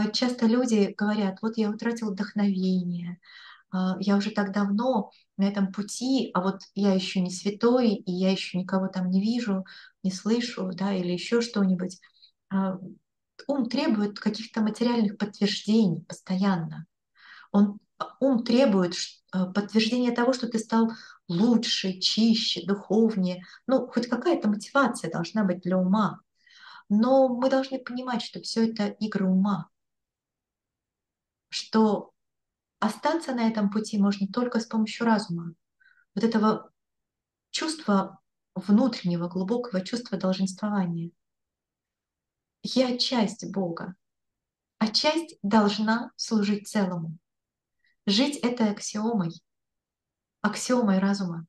А, часто люди говорят, вот я утратил вдохновение, а, я уже так давно на этом пути, а вот я еще не святой, и я еще никого там не вижу, не слышу, да, или еще что-нибудь. А, ум требует каких-то материальных подтверждений постоянно. Он, ум требует подтверждения того, что ты стал лучше, чище, духовнее. Ну, хоть какая-то мотивация должна быть для ума. Но мы должны понимать, что все это игры ума, что остаться на этом пути можно только с помощью разума. Вот этого чувства внутреннего, глубокого чувства долженствования. Я часть Бога, а часть должна служить целому. Жить этой аксиомой, аксиомой разума.